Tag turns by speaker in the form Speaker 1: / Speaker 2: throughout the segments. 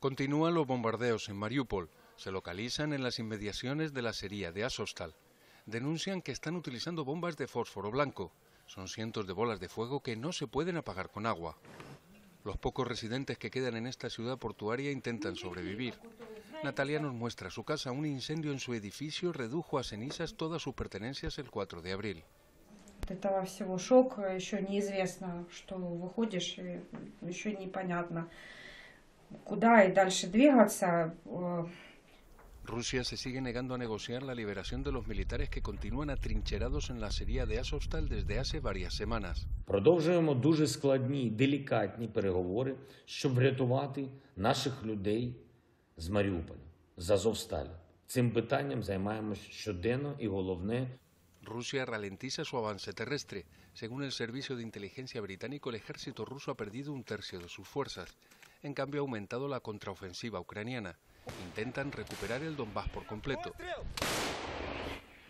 Speaker 1: Continúan los bombardeos en Mariupol. Se localizan en las inmediaciones de la sería de Azovstal. Denuncian que están utilizando bombas de fósforo blanco. Son cientos de bolas de fuego que no se pueden apagar con agua. Los pocos residentes que quedan en esta ciudad portuaria intentan sobrevivir. Natalia nos muestra su casa. Un incendio en su edificio redujo a cenizas todas sus pertenencias el 4 de abril.
Speaker 2: От этого всего шок, еще неизвестно, что выходишь, и еще непонятно, куда и дальше двигаться. Э,
Speaker 1: Rusia se sigue negando a negociar la liberación de los militares que continúan atrincherados en la sería de Azovstal desde hace varias semanas.
Speaker 3: Продовжуємо дуже складні, делікатні переговори, щоб врятувати наших людей з Маріуполя, з Азовсталі. Цим питанням займаємось щоденно і головне
Speaker 1: Rusia ralentiza su avance terrestre. Según el servicio de inteligencia británico, el ejército ruso ha perdido un tercio de sus fuerzas. En cambio, ha aumentado la contraofensiva ucraniana. Intentan recuperar el Donbass por completo.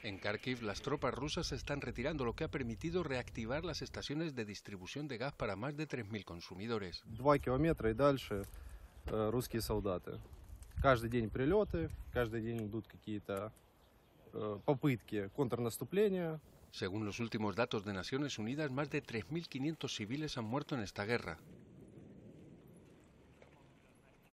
Speaker 1: En Kharkiv, las tropas rusas se están retirando, lo que ha permitido reactivar las estaciones de distribución de gas para más de 3.000 consumidores.
Speaker 4: Два километра и дальше э, русские солдаты. Каждый день прилеты, каждый день идут какие-то э, попытки контрнаступления.
Speaker 1: Según los últimos datos de Naciones Unidas, más de 3.500 civiles han muerto en esta guerra.